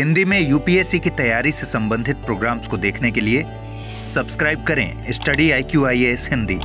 हिंदी में यूपीएससी की तैयारी से संबंधित प्रोग्राम्स को देखने के लिए सब्सक्राइब करें study I Q I S Hindi.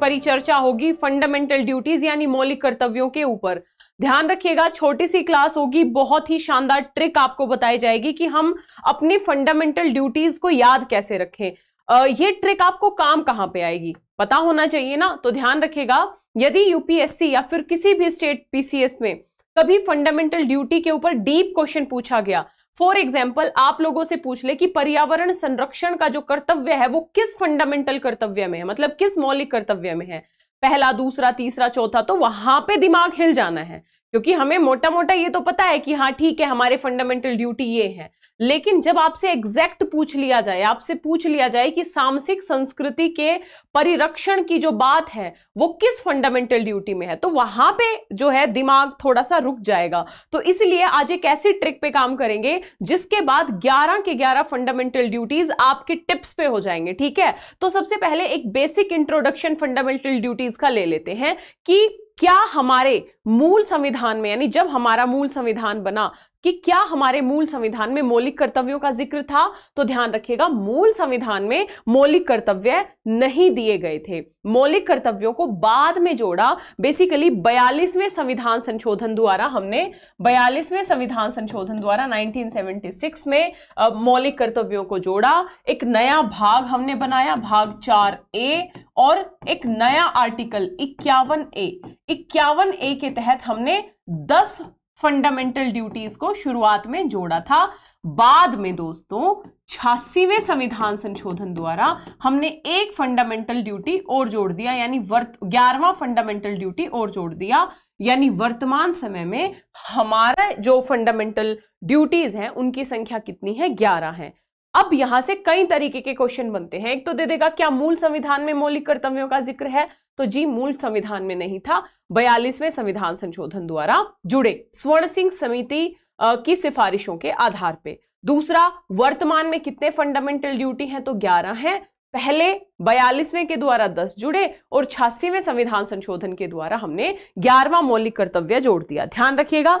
परिचर्चा होगी फंडामेंटल ड्यूटीज़ यानी मौलिक कर्तव्यों के ऊपर। ध्यान रखिएगा, छोटी सी क्लास होगी, बहुत ही शानदार ट्रिक आपको बताई जाएगी कि हम अपनी फंडामेंटल ड्यूटीज़ को याद कैसे रखें। ये ट्रिक आपको काम कहाँ पे आएगी? पता होना चाहिए ना? तो ध्यान रखिएगा, यदि यूपीएससी या फिर किसी भी स्टेट पीसीएस में कभी फंडामेंटल ड्यूटी के ऊपर डीप क्वेश्चन पूछा गया। फॉर एग्ज़ाम्पल आप लोगों से पूछ ले कि पर्यावरण संरक्षण का जो कर्तव्य है, वो किस फंडामेंटल कर्तव्य में है? मतलब किस मौलिक कर्तव्य में है? पहला, दूसरा, तीसरा, चौथा तो वहाँ पे दिमाग हिल जाना है। क्योंकि हमें मोटा मोटा ये तो पता है कि हाँ ठीक है, हमारे फंडामेंटल ड्यूटी ये है। लेकिन जब आपसे एग्जैक्ट पूछ लिया जाए, आपसे पूछ लिया जाए कि सामसिक संस्कृति के परिरक्षण की जो बात है, वो किस फंडामेंटल ड्यूटी में है तो वहाँ पे जो है दिमाग थोड़ा सा रुक जाएगा। तो इसलिए आज एक ऐसी ट्रिक पे काम करेंगे, जिसके बाद 11 के 11 फंडामेंटल ड्यूटीज़ आपके टिप्स पे हो जाएँगे, ठीक है? तो सबसे पहले एक बेसिक इंट्रोडक्शन फंडामेंटल ड्यूटीज़ का ले लेते हैं कि क्या हमारे मूल संविधान में, यानी जब हमारा मूल संविधान बना कि क्या हमारे मूल संविधान में मौलिक कर्तव्यों का ज़िक्र था? तो ध्यान रखिएगा, मूल संविधान में मौलिक कर्तव्य नहीं दिए गए थे। मौलिक कर्तव्यों को बाद में जोड़ा। बेसिकली बयालीसवें संविधान संशोधन द्वारा हमने, बयालीसवें संविधान संशोधन द्वारा 1976 में मौलिक कर्तव्यों को जोड़ा। एक नया भाग हमने बनाया, भाग चार ए, और एक नया आर्टिकल इक्यावन ए। इक्यावन ए के तहत हमने दस फंडामेंटल ड्यूटीज़ को शुरुआत में जोड़ा था। बाद में दोस्तों, छियासीवें संविधान संशोधन द्वारा हमने एक फंडामेंटल ड्यूटी और जोड़ दिया, यानी वर्त, ग्यारहवा फंडामेंटल ड्यूटी और जोड़ दिया, यानी वर्तमान समय में हमारा जो फंडामेंटल ड्यूटीज़ हैं, उनकी संख्या कितनी है? ग्यारह है। अब यहाँ से कई तरीके के क्वेश्चन बनते हैं। एक तो दे देगा, क्या मूल संविधान में मौलिक कर्तव्यों का ज़िक्र है? तो जी, मूल संविधान में नहीं था। बयालीसवें संविधान संशोधन द्वारा जुड़े स्वर्ण सिंह समिति की सिफारिशों के आधार पे। दूसरा, वर्तमान में कितने फंडामेंटल ड्यूटी हैं तो 11 हैं। पहले बयालीसवें के द्वारा 10 जुड़े और छियासीवें संविधान संशोधन के द्वारा हमने ग्यारहवा मौलिक कर्तव्य जोड़ दिया। ध्यान रखिएगा,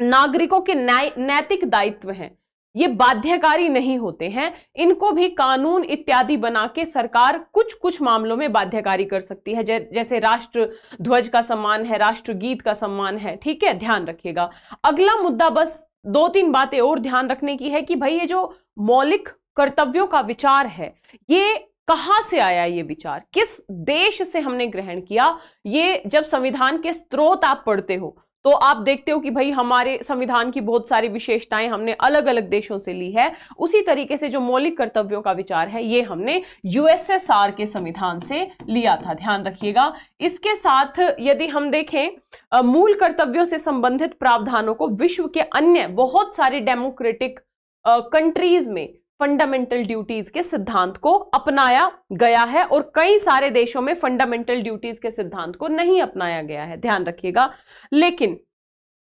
नागरिकों के नैतिक दायित्व हैं। ये बाध्यकारी नहीं होते हैं। इनको भी कानून इत्यादि बना के सरकार कुछ कुछ मामलों में बाध्यकारी कर सकती है। जैसे राष्ट्र ध्वज का सम्मान है, राष्ट्र गीत का सम्मान है, ठीक है? ध्यान रखिएगा। अगला मुद्दा बस दो तीन बातें और ध्यान रखने की है कि भाई ये जो मौलिक कर्तव्यों का विचार है, ये कहाँ से आया ये विचार? किस देश से हमने ग्रहण किया? ये जब संविधान के स्रोत आप पढ़ते हो तो आप देखते हो कि भाई हमारे संविधान की बहुत सारी विशेषताएँ हमने अलग अलग देशों से ली है। उसी तरीके से जो मौलिक कर्तव्यों का विचार है, ये हमने यूएसएसआर के संविधान से लिया था। ध्यान रखिएगा। इसके साथ यदि हम देखें मूल कर्तव्यों से संबंधित प्रावधानों को विश्व के अन्य बहुत सारे डेमोक्रेटिक कंट्रीज़ में फंडामेंटल ड्यूटीज़ के सिद्धांत को अपनाया गया है और कई सारे देशों में फंडामेंटल ड्यूटीज़ के सिद्धांत को नहीं अपनाया गया है। ध्यान रखिएगा। लेकिन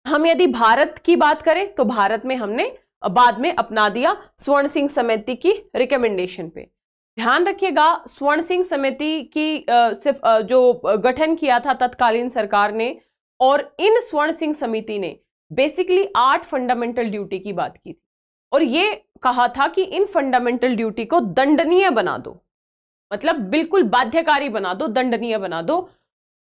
हम यदि भारत की बात करें तो भारत में हमने बाद में अपना दिया स्वर्ण सिंह समिति की रिकमेंडेशन पे। ध्यान रखिएगा, स्वर्ण सिंह समिति की सिर्फ़ जो गठन किया था तत्कालीन सरकार ने और इन स्वर्ण सिंह समिति ने बेसिकली आठ फंडामेंटल ड्यूटी की बात की थी। और ये कहा था कि इन फंडामेंटल ड्यूटी को दंडनीय बना दो। मतलब बिल्कुल बाध्यकारी बना दो, दंडनीय बना दो।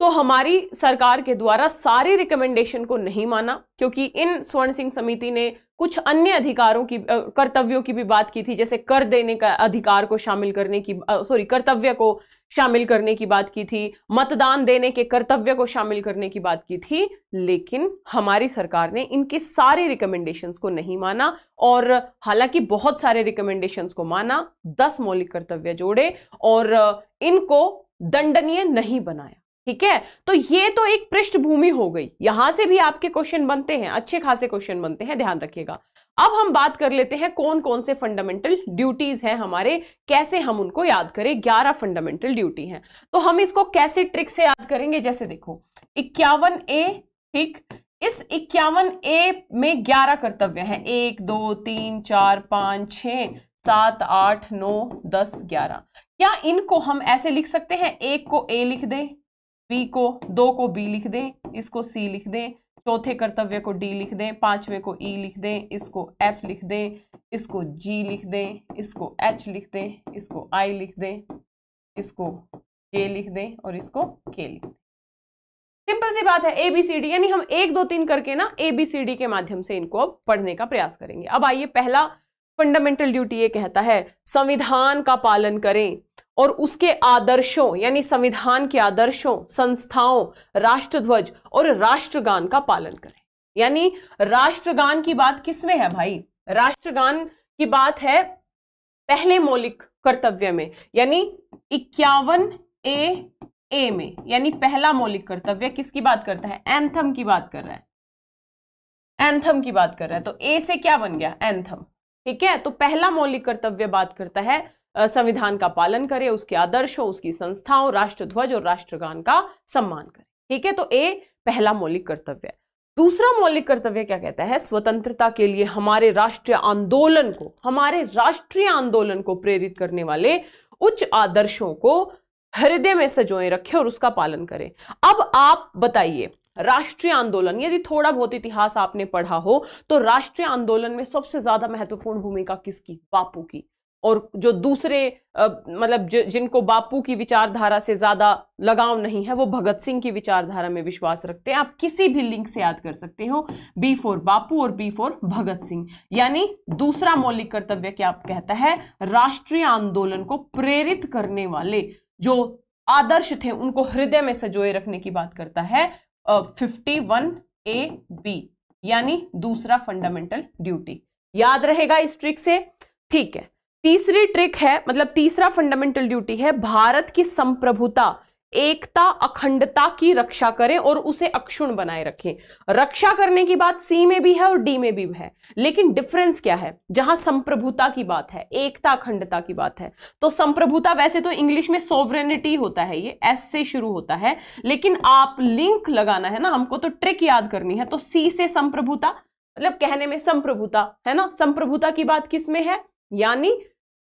तो हमारी सरकार के द्वारा सारे रिकमेंडेशन को नहीं माना, क्योंकि इन स्वर्ण सिंह समिति ने कुछ अन्य अधिकारों की कर्तव्यों की भी बात की थी, जैसे कर देने का अधिकार को शामिल करने की सॉरी कर्तव्य को शामिल करने की बात की थी, मतदान देने के कर्तव्य को शामिल करने की बात की थी, लेकिन हमारी सरकार ने इनके सारे रिकमेंडेशंस को नहीं माना और हालाँकि बहुत सारे रिकमेंडेशंस को माना, दस मौलिक कर्तव्य जोड़े और इनको दंडनीय नहीं बनाया। ठीक है? तो ये तो एक पृष्ठभूमि हो गई। यहाँ से भी आपके क्वेश्चन बनते हैं, अच्छे खासे क्वेश्चन बनते हैं, ध्यान रखिएगा। अब हम बात कर लेते हैं कौन कौन से फंडामेंटल ड्यूटीज़ हैं हमारे, कैसे हम उनको याद करें, ग्यारह फंडामेंटल ड्यूटी हैं। तो हम इसको कैसे ट्रिक से याद करेंगे? जैसे देखो, इक्यावन ए ठीक? इस इक्यावन ए में ग्यारह कर्तव्य हैं। एक, दो, तीन, चार, पाँच छ सात, आठ, नौ, दस, ग्यारह। क्या इनको हम ऐसे लिख सकते हैं? एक को ए लिख दें। बी को, दो को बी लिख दें, इसको सी लिख दें, चौथे कर्तव्य को डी लिख दें, पांचवे को ई लिख दें, इसको एफ़ लिख दें, इसको जी लिख दें, इसको एच लिख दें, इसको आई लिख दें, इसको के लिख दें और इसको के लिख दें। सिंपल सी बात है ए बी सी डी यानी हम एक दो तीन करके ना ए बी सी डी के माध्यम से इनको अब पढ़ने का प्रयास करेंगे। अब आइए, पहला फंडामेंटल ड्यूटी ये कहता है, संविधान का पालन करें। और उसके आदर्शों, यानी संविधान के आदर्शों, संस्थाओं, राष्ट्रध्वज और राष्ट्रगान का पालन करें। यानी राष्ट्रगान की बात किसमें है भाई? राष्ट्रगान की बात है पहले मौलिक कर्तव्य में, यानी इक्यावन ए ए में, यानी पहला मौलिक कर्तव्य किसकी बात करता है? एंथम की बात कर रहा है। एंथम की बात कर रहा है। तो ए से क्या बन गया? एंथम। ठीक है? तो पहला मौलिक कर्तव्य बात करता है संविधान का पालन करे, उसके आदर्शों उसकी संस्थाओं, राष्ट्रध्वज और राष्ट्रगान का सम्मान करे। ठीक है? तो ए, पहला मौलिक कर्तव्य दूसरा मौलिक कर्तव्य क्या कहता है? स्वतंत्रता के लिए हमारे राष्ट्रीय आंदोलन को, हमारे राष्ट्रीय आंदोलन को प्रेरित करने वाले उच्च आदर्शों को हृदय में सजोए रखे और उसका पालन करें। अब आप बताइए, राष्ट्रीय आंदोलन, यदि थोड़ा बहुत इतिहास आपने पढ़ा हो तो राष्ट्रीय आंदोलन में सबसे ज़्यादा महत्वपूर्ण भूमिका किसकी? बापू की। और जो दूसरे मतलब जिनको बापू की विचारधारा से ज़्यादा लगाव नहीं है, वो भगत सिंह की विचारधारा में विश्वास रखते हैं। आप किसी भी लिंक से याद कर सकते हो बी फोर बापू और बी फोर भगत सिंह। यानी दूसरा मौलिक कर्तव्य क्या आप कहता है? राष्ट्रीय आंदोलन को प्रेरित करने वाले जो आदर्श थे, उनको हृदय में सजोए रखने की बात करता है फिफ्टी वन ए बी यानी दूसरा फंडामेंटल ड्यूटी याद रहेगा इस ट्रिक से? ठीक है। तीसरी ट्रिक है मतलब तीसरा फंडामेंटल ड्यूटी है, भारत की संप्रभुता, एकता, अखंडता की रक्षा करें और उसे अक्षुण बनाए रखें। रक्षा करने की बात सी में भी है और डी में भी है, लेकिन डिफरेंस क्या है? जहाँ संप्रभुता की बात है, एकता, अखंडता की बात है तो संप्रभुता वैसे तो इंग्लिश में सोवरेनिटी होता है ये एस से शुरू होता है, लेकिन आप लिंक लगाना है ना, हमको तो ट्रिक याद करनी है तो सी से संप्रभुता मतलब कहने में संप्रभुता, है ना? संप्रभुता की बात किसमें है? यानी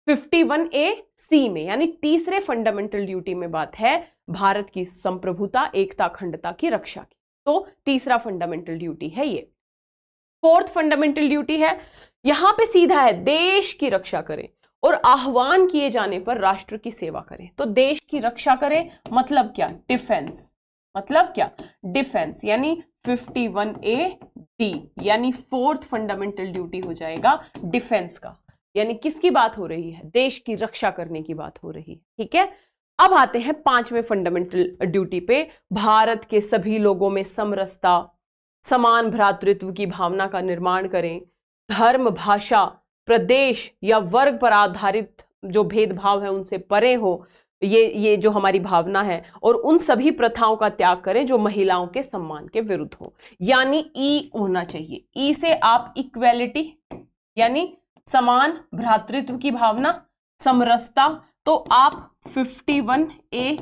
51 ए सी में, यानी तीसरे फंडामेंटल ड्यूटी में बात है, भारत की संप्रभुता, एकता, अखंडता की रक्षा की। तो तीसरा फंडामेंटल ड्यूटी है ये। फोर्थ फंडामेंटल ड्यूटी है, यहाँ पे सीधा है, देश की रक्षा करें और आह्वान किए जाने पर राष्ट्र की सेवा करें। तो देश की रक्षा करें मतलब क्या? डिफेंस मतलब क्या? डिफेंस यानी 51 ए डी यानी फोर्थ फंडामेंटल ड्यूटी हो जाएगा डिफेंस का। यानी किसकी बात हो रही है? देश की रक्षा करने की बात हो रही है, ठीक है? अब आते हैं पाँचवें फंडामेंटल ड्यूटी पे। भारत के सभी लोगों में समरसता, समान भ्रातृत्व की भावना का निर्माण करें। धर्म, भाषा, प्रदेश या वर्ग पर आधारित जो भेदभाव है, उनसे परे हो। ये ये जो हमारी भावना है और उन सभी प्रथाओं का त्याग करें जो महिलाओं के सम्मान के विरुद्ध हो। यानी ई होना चाहिए। ई से आप इक्वेलिटी यानी समान भ्रातृत्व की भावना, समरसता तो आप 51 ए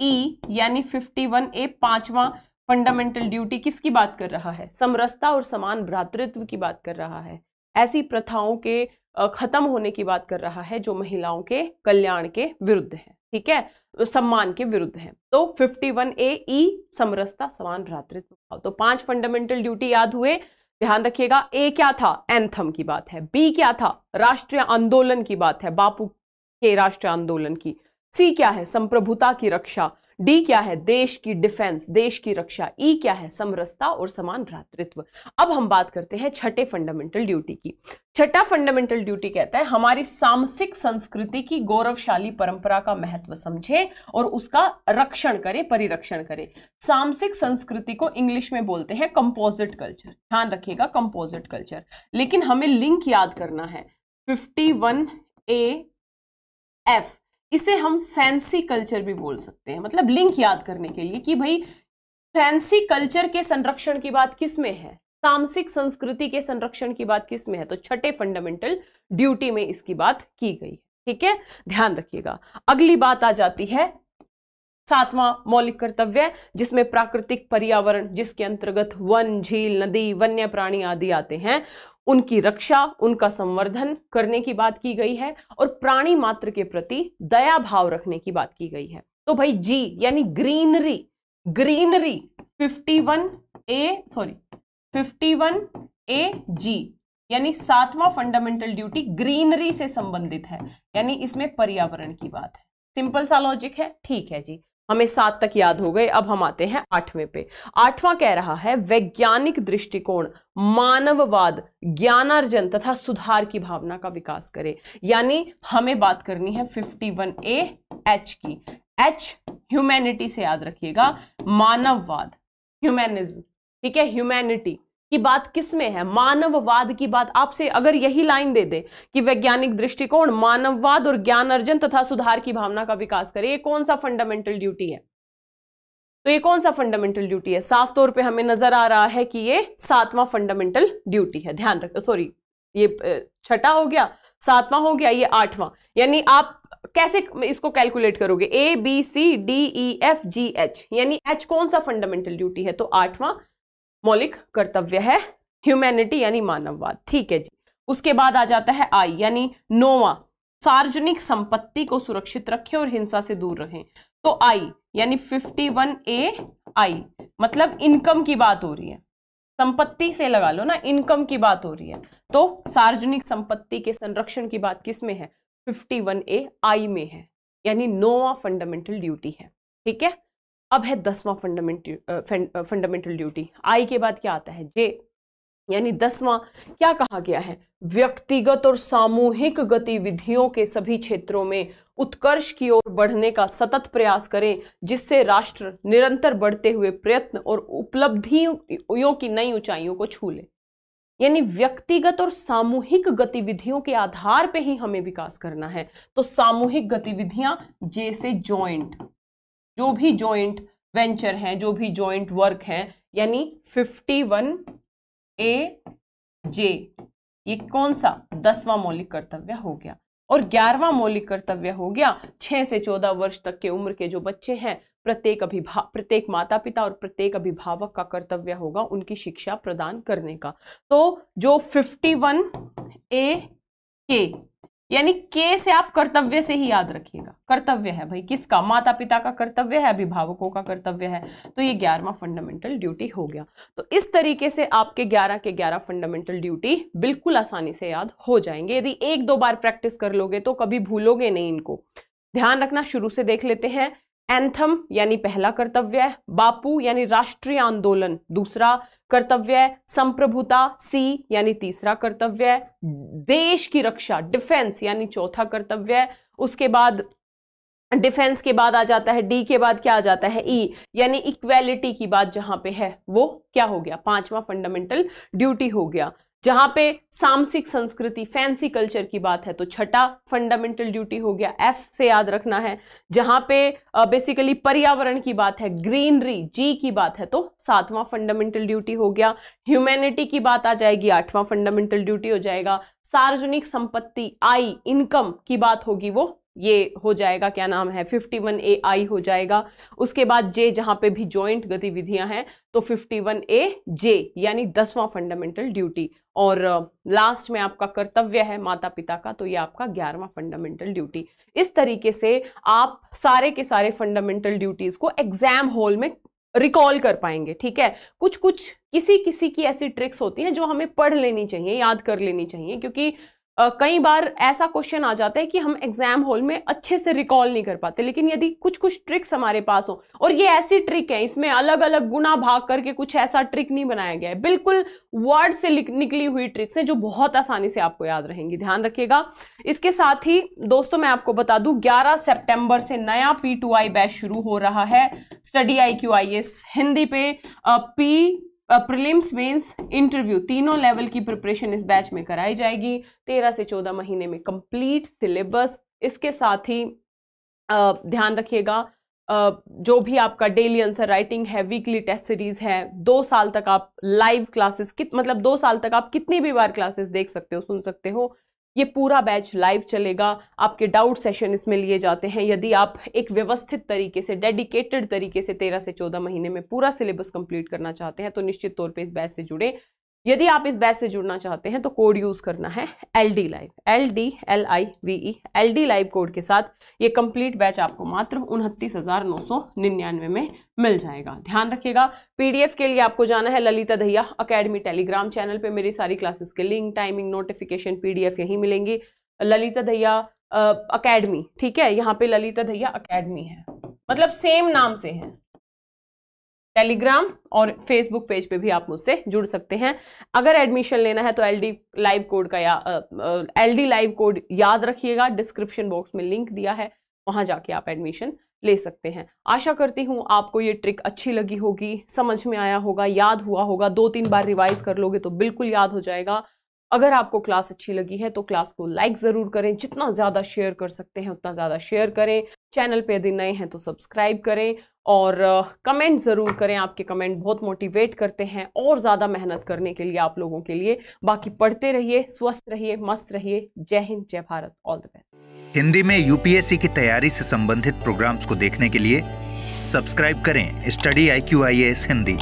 ई यानी 51 ए पांचवा फंडामेंटल ड्यूटी किसकी बात कर रहा है? समरसता और समान भ्रातृत्व की बात कर रहा है। ऐसी प्रथाओं के खत्म होने की बात कर रहा है जो महिलाओं के कल्याण के विरुद्ध है, ठीक है? तो सम्मान के विरुद्ध है। तो 51 ए ई समरसता, समान भ्रातृत्व। तो पाँच फंडामेंटल ड्यूटी याद हुए। ध्यान रखिएगा, ए क्या था? एंथम की बात है। बी क्या था? राष्ट्रीय आंदोलन की बात है। बापू के राष्ट्रीय आंदोलन की। सी क्या है? संप्रभुता की रक्षा। डी क्या है? देश की डिफेंस, देश की रक्षा, ई e क्या है? समरसता और समान भ्रातृत्व। अब हम बात करते हैं छठे फंडामेंटल ड्यूटी की। छठा फंडामेंटल ड्यूटी कहता है, हमारी सामसिक संस्कृति की गौरवशाली परंपरा का महत्व समझे और उसका रक्षण करे, परिरक्षण करे। सामसिक संस्कृति को इंग्लिश में बोलते हैं कंपोजिट कल्चर ध्यान रखिएगा कंपोजिट कल्चर लेकिन हमें लिंक याद करना है। फिफ्टी वन ए एफ़ इसे हम फैंसी कल्चर भी बोल सकते हैं। मतलब लिंक याद करने के लिए कि भाई फैंसी कल्चर के संरक्षण की बात किसमें है? तामसिक संस्कृति के संरक्षण की बात किसमें है? तो छठे फंडामेंटल ड्यूटी में इसकी बात की गई ठीक है? ध्यान रखिएगा। अगली बात आ जाती है, सातवां मौलिक कर्तव्य, जिसमें प्राकृतिक पर्यावरण, जिसके अंतर्गत वन, झील, नदी, वन्य प्राणी आदि आते हैं उनकी रक्षा, उनका संवर्धन करने की बात की गई है और प्राणी मात्र के प्रति दया भाव रखने की बात की गई है। तो भाई जी, यानी greenery greenery 51 A sorry 51 A G, यानी सातवां फंडामेंटल ड्यूटी ग्रीनरी से संबंधित है, यानी इसमें पर्यावरण की बात है। सिंपल सा लॉजिक है, ठीक है जी। हमें सात तक याद हो गए, अब हम आते हैं आठवें पे। आठवां कह रहा है, वैज्ञानिक दृष्टिकोण, मानववाद, ज्ञानार्जन तथा सुधार की भावना का विकास करे। यानी हमें बात करनी है 51 ए, एच की। एच ह्यूमैनिटी से याद रखिएगा, मानववाद, ह्यूमैनिज्म, ठीक है, ह्यूमैनिटी। की बात किसमें है? मानववाद की बात। आपसे अगर यही लाइन दे दे कि वैज्ञानिक दृष्टिकोण मानववाद और ज्ञान अर्जन तथा सुधार की भावना का विकास करे, ये कौन सा फंडामेंटल ड्यूटी है? तो ये कौन सा फंडामेंटल ड्यूटी है? साफ़ तौर पे हमें नज़र आ रहा है कि ये सातवां फंडामेंटल ड्यूटी है। ध्यान रख सॉरी ये छठा हो गया, सातवां हो गया, ये आठवां। यानी आप कैसे इसको कैलकुलेट करोगे? A B C D E F G H यानी एच कौन सा फंडामेंटल ड्यूटी है? तो आठवां मौलिक कर्तव्य है ह्यूमैनिटी यानी मानववाद। ठीक है जी। उसके बाद आ जाता है आई यानी नोवा। सार्वजनिक संपत्ति को सुरक्षित रखें और हिंसा से दूर रहें। तो आई यानी 51 ए आई मतलब इनकम की बात हो रही है। संपत्ति से लगा लो ना इनकम की बात हो रही है। तो सार्वजनिक संपत्ति के संरक्षण की बात किसमें है? 51 ए आई में है, यानी नोवा फंडामेंटल ड्यूटी है। ठीक है? अब है दसवां फंडामेंटल फंडामेंटल ड्यूटी आई के बाद क्या आता है? जे यानी दसवां क्या कहा गया है? व्यक्तिगत और सामूहिक गतिविधियों के सभी क्षेत्रों में उत्कर्ष की ओर बढ़ने का सतत प्रयास करें, जिससे राष्ट्र निरंतर बढ़ते हुए प्रयत्न और उपलब्धियों की नई ऊंचाइयों को छू ले। यानी व्यक्तिगत और सामूहिक गतिविधियों के आधार पर ही हमें विकास करना है। तो सामूहिक गतिविधियाँ जैसे जॉइंट जो भी जॉइंट वेंचर हैं, जो भी जॉइंट वर्क हैं, यानी 51 ए जे ये कौन सा दसवां मौलिक कर्तव्य हो गया? और ग्यारहवा मौलिक कर्तव्य हो गया, छह से चौदह वर्ष तक के उम्र के जो बच्चे हैं, प्रत्येक अभिभा, प्रत्येक माता पिता और प्रत्येक अभिभावक का कर्तव्य होगा उनकी शिक्षा प्रदान करने का। तो जो 51 ए के यानी के से आप कर्तव्य से ही याद रखिएगा। कर्तव्य है भाई, किसका? माता पिता का कर्तव्य है, अभिभावकों का कर्तव्य है। तो ये ग्यारहवा फंडामेंटल ड्यूटी हो गया। तो इस तरीके से आपके ग्यारह के ग्यारह फंडामेंटल ड्यूटी बिल्कुल आसानी से याद हो जाएँगे। यदि एक दो बार प्रैक्टिस कर लोगे तो कभी भूलोगे नहीं इनको। ध्यान रखना, शुरू से देख लेते हैं। एंथम यानी पहला कर्तव्य है बापू यानी राष्ट्रीय आंदोलन दूसरा कर्तव्य है संप्रभुता सी यानी तीसरा कर्तव्य है देश की रक्षा डिफेंस यानी चौथा कर्तव्य है उसके बाद डिफेंस के बाद आ जाता है डी के बाद क्या आ जाता है ई e, यानी इक्वेलिटी की बात जहाँ पे है वो क्या हो गया पांचवा फंडामेंटल ड्यूटी हो गया। जहाँ पे सामसिक संस्कृति फैंसी कल्चर की बात है तो छठा फंडामेंटल ड्यूटी हो गया एफ़ से याद रखना है। जहाँ पे बेसिकली पर्यावरण की बात है ग्रीनरी जी की बात है तो सातवां फंडामेंटल ड्यूटी हो गया। ह्यूमैनिटी की बात आ जाएगी, आठवां फंडामेंटल ड्यूटी हो जाएगा। सार्वजनिक संपत्ति आई इनकम की बात होगी वो ये हो जाएगा, क्या नाम है 51 ए आई हो जाएगा। उसके बाद जे जहाँ पे भी जॉइंट गतिविधियाँ हैं तो 51 ए जे यानी दसवां फंडामेंटल ड्यूटी और लास्ट में आपका कर्तव्य है माता पिता का तो ये आपका ग्यारहवा फंडामेंटल ड्यूटी इस तरीके से आप सारे के सारे फंडामेंटल ड्यूटीज़ को एग्ज़ाम हॉल में रिकॉल कर पाएँगे, ठीक है? कुछ कुछ किसी किसी की ऐसी ट्रिक्स होती हैं जो हमें पढ़ लेनी चाहिए, याद कर लेनी चाहिए, क्योंकि कई बार ऐसा क्वेश्चन आ जाता है कि हम एग्ज़ाम हॉल में अच्छे से रिकॉल नहीं कर पाते, लेकिन यदि कुछ कुछ ट्रिक्स हमारे पास हो, और ये ऐसी ट्रिक है, इसमें अलग अलग गुना भाग करके कुछ ऐसा ट्रिक नहीं बनाया गया है, बिल्कुल वर्ड से निकली हुई ट्रिक्स है जो बहुत आसानी से आपको याद रहेंगी, ध्यान रखिएगा। इसके साथ ही, दोस्तों, मैं आपको बता दूँ, ग्यारह सेप्टेम्बर से नया पी बैच शुरू हो रहा है स्टडी आई हिंदी पे पी प्रिलिम्स मेंस इंटरव्यू तीनों लेवल की प्रिपरेशन इस बैच में कराई जाएगी। तेरह से चौदह महीने में कंप्लीट सिलेबस इसके साथ ही ध्यान रखिएगा जो भी आपका डेली आंसर राइटिंग है वीकली टेस्ट सीरीज़ है, दो साल तक आप लाइव क्लासेस कित मतलब दो साल तक आप कितनी भी बार क्लासेस देख सकते हो, सुन सकते हो। ये पूरा बैच लाइव चलेगा। आपके डाउट सेशन इसमें लिए जाते हैं। यदि आप एक व्यवस्थित तरीके से, डेडिकेटेड तरीके से तेरह से चौदह महीने में पूरा सिलेबस कंप्लीट करना चाहते हैं तो निश्चित तौर पर इस बैच से जुड़े। यदि आप इस बैच से जुड़ना चाहते हैं तो कोड यूज़ करना है L D live. L D L I V E L D live code के साथ ये कंप्लीट बैच आपको मात्र उनतीस हज़ार नौ सौ निन्यानवे में मिल जाएगा। ध्यान रखिएगा, पीडीएफ के लिए आपको जाना है Lalita Dahiya academy Telegram channel पे। मेरी सारी क्लासेस के लिंक, टाइमिंग, नोटिफिकेशन, पीडीएफ यही मिलेंगी। ललिता दहिया अकेडमी ठीक है? यहाँ पे ललिता दहिया अकेडमी है। मतलब सेम नाम से है। टेलीग्राम और फेसबुक पेज पे भी आप मुझसे जुड़ सकते हैं। अगर एडमिशन लेना है तो एल डी लाइव कोड का या एल डी लाइव कोड याद रखिएगा। डिस्क्रिप्शन बॉक्स में लिंक दिया है, वहाँ जाके आप एडमिशन ले सकते हैं। आशा करती हूँ आपको ये ट्रिक अच्छी लगी होगी, समझ में आया होगा, याद हुआ होगा। दो तीन बार रिवाइज कर लोगे तो बिल्कुल याद हो जाएगा। अगर आपको क्लास अच्छी लगी है तो क्लास को लाइक ज़रूर करें। जितना ज़्यादा शेयर कर सकते हैं, उतना ज़्यादा शेयर करें। चैनल पे यदि नए हैं तो सब्सक्राइब करें और कमेंट ज़रूर करें। आपके कमेंट बहुत मोटिवेट करते हैं और ज़्यादा मेहनत करने के लिए आप लोगों के लिए। बाकी पढ़ते रहिए, स्वस्थ रहिए, मस्त रहिए। जय हिंद, जय Bharat. All the best Hindi में यूपीएससी की तैयारी से संबंधित प्रोग्राम्स को देखने के लिए सब्सक्राइब करें। Study IQ IAS Hindi